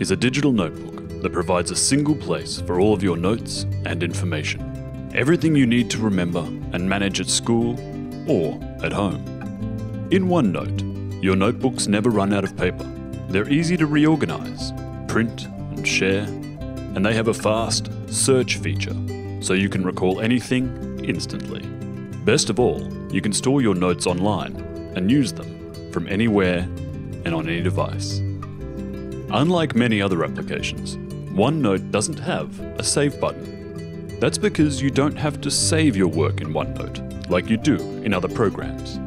is a digital notebook that provides a single place for all of your notes and information. Everything you need to remember and manage at school or at home. In OneNote, your notebooks never run out of paper. They're easy to reorganize, print, and share, and they have a fast search feature so you can recall anything instantly. Best of all, you can store your notes online and use them from anywhere and on any device. Unlike many other applications, OneNote doesn't have a save button. That's because you don't have to save your work in OneNote like you do in other programs.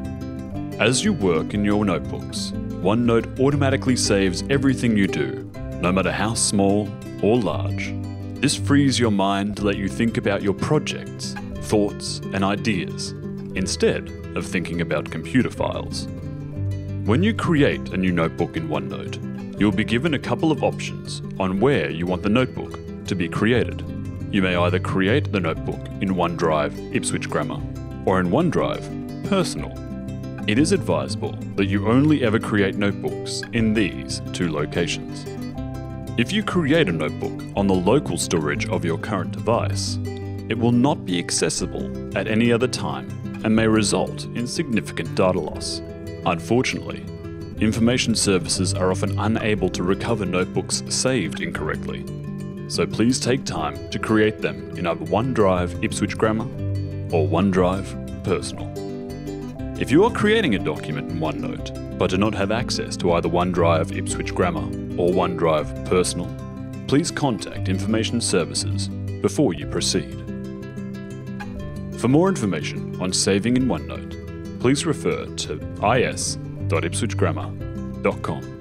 As you work in your notebooks, OneNote automatically saves everything you do, no matter how small or large. This frees your mind to let you think about your projects, thoughts, and ideas, instead of thinking about computer files. When you create a new notebook in OneNote, you'll be given a couple of options on where you want the notebook to be created. You may either create the notebook in OneDrive Ipswich Grammar or in OneDrive Personal. It is advisable that you only ever create notebooks in these two locations. If you create a notebook on the local storage of your current device, it will not be accessible at any other time and may result in significant data loss. Unfortunately, information services are often unable to recover notebooks saved incorrectly, so please take time to create them in either OneDrive Ipswich Grammar or OneDrive Personal. If you are creating a document in OneNote but do not have access to either OneDrive Ipswich Grammar or OneDrive Personal, please contact Information Services before you proceed. For more information on saving in OneNote, please refer to is.ipswichgrammar.com.